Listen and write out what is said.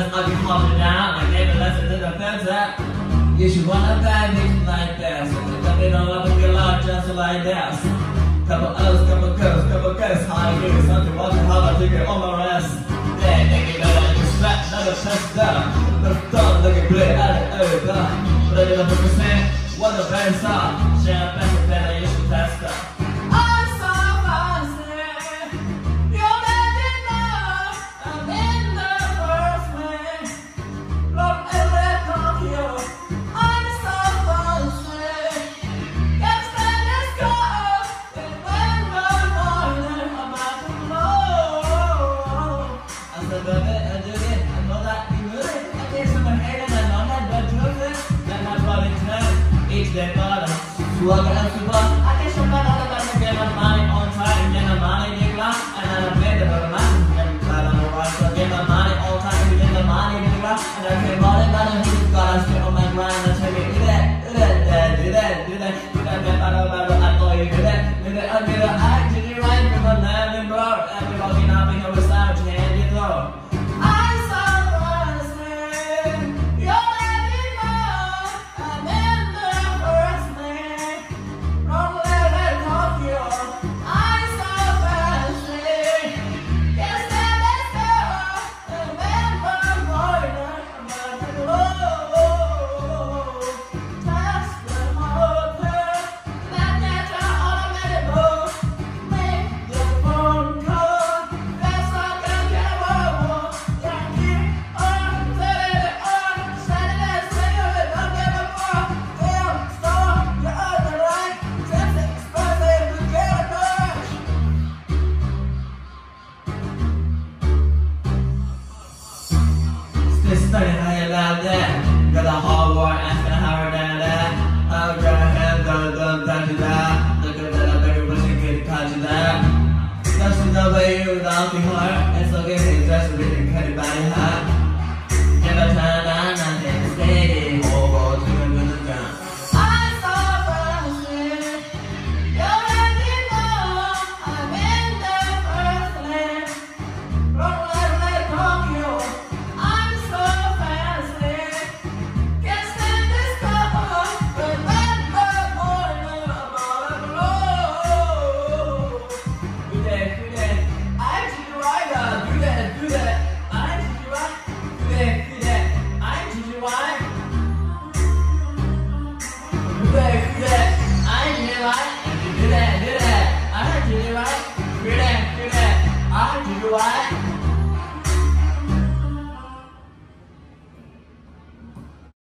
of the business, I'll be holding down and gave a lesson to the fence You should wanna bad bitch like this. Let me know up and get loud just like this. Couple O's, couple Q's, couple Q's, how you do something, watch it, how I take it on my rest. Yeah, nigga, better get slapped, another test up. The thumb, look at play out of earth, uh. But I didn't put percent, what the best up. Share better, better, Suaka and studying how you love that. Got the hard work, asking how than that. I'm gonna have the done done to. Look at that, baby, wish you could catch that. That's the way you without the heart. you are.